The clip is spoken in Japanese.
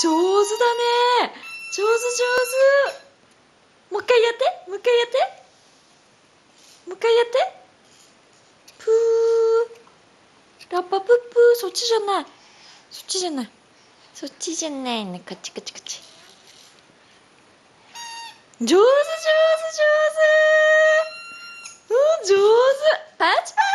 上手だね。上手上手。もう一回やって。もう一回やって。もう一回やって。プー。ラッパプップ。ーそっちじゃない。そっちじゃない。そっちじゃないねカチカチカチ上手上手上手。うん上手。パチパチ。